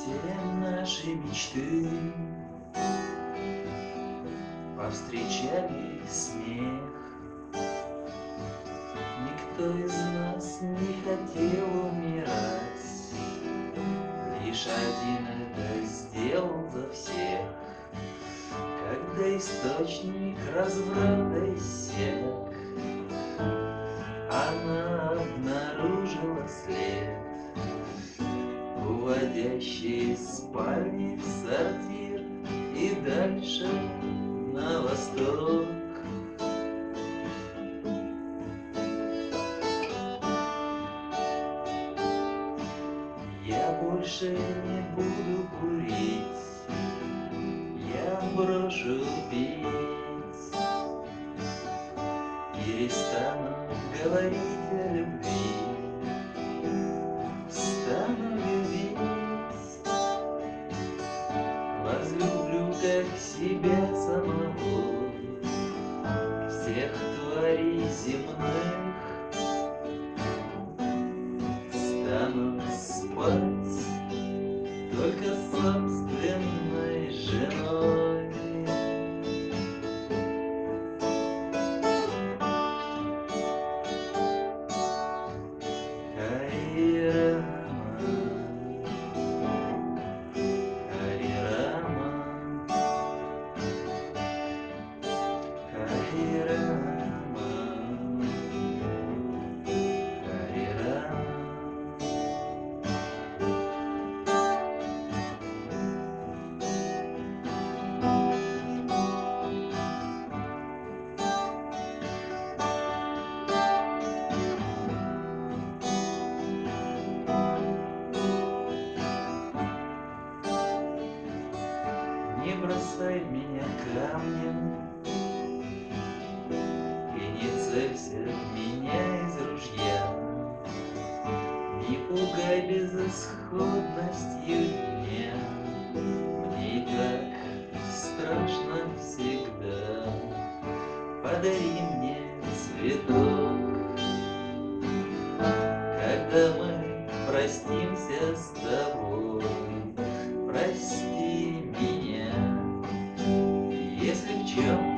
все наши мечты. Повстречали смех. Никто из нас не хотел умирать. Лишь один это сделал за всех. Когда источник разврата иссяк Она Уводящий из спальни в сортир. И дальше на восток. Я больше не буду курить, я брошу пить. Перестану говорить Возлюблю как себя самого, всех тварей земных. Стану спать только с бросай меня камнем И не целься в меня из ружья. Не пугай безысходностью дня. Мне и так страшно всегда. Подари мне цветок. Когда мы тобой Jill.